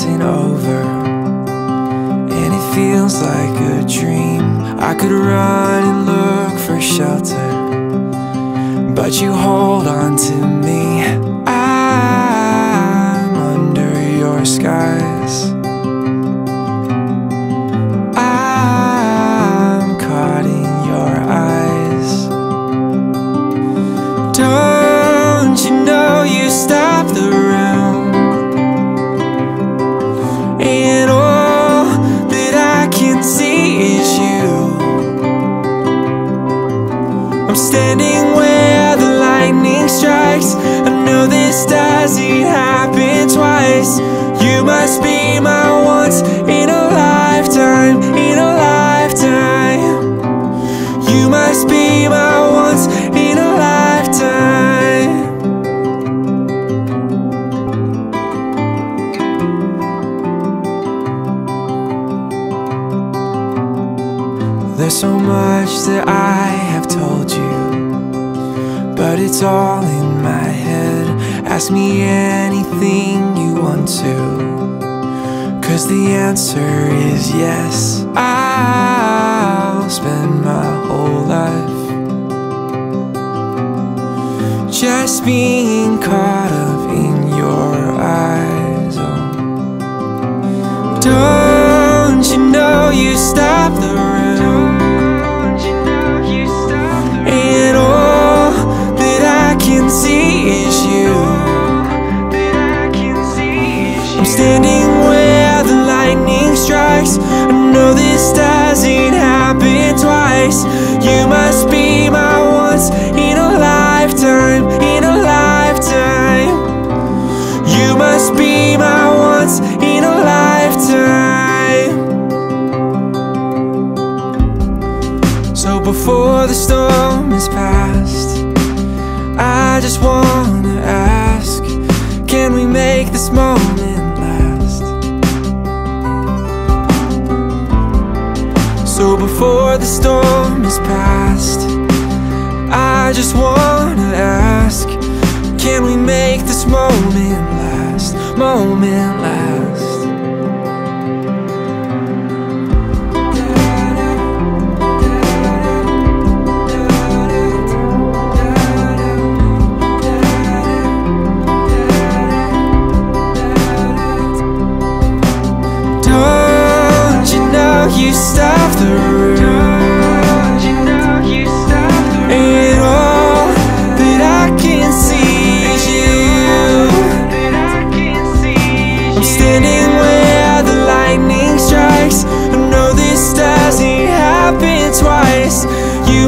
passing over. And it feels like a dream. I could run and look for shelter. But you hold on to me. I'm under your skies I'm standing where the lightning strikes. I know this doesn't happen twice. You must be my once in a lifetime In a lifetime. You must be my once in a lifetime. There's so much that I have told you But it's all in my head. Ask me anything you want to Cause the answer is yes. I'll spend my whole life Just being caught You must be my once in a lifetime In a lifetime You must be my once in a lifetime So before the storm is past I just wanna ask Can we make this moment last? So before the storm is past I just wanna ask Can we make this moment last? Moment last Don't you know you stop the room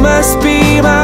must be my